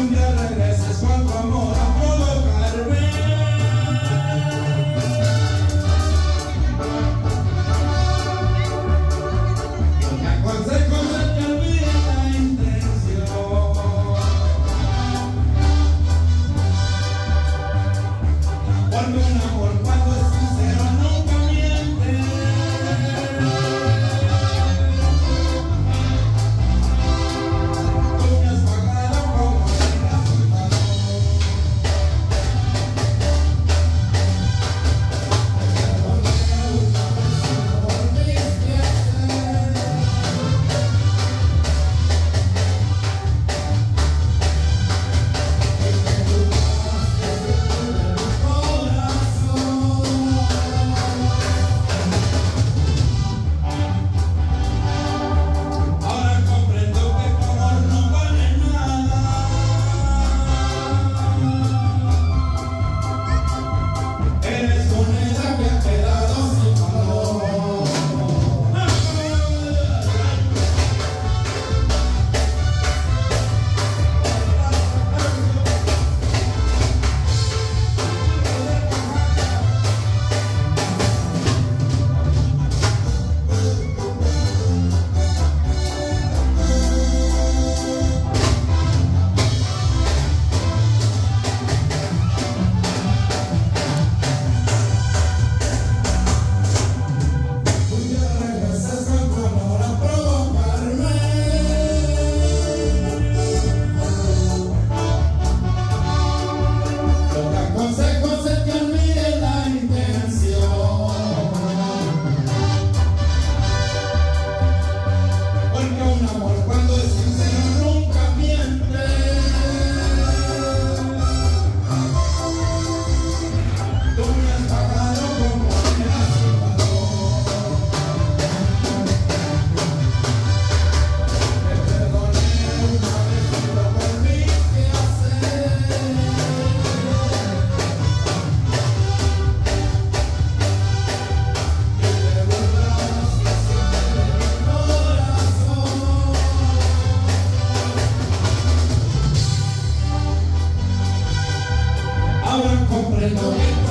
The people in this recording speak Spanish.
Muchas gracias por tu amor. Moreno.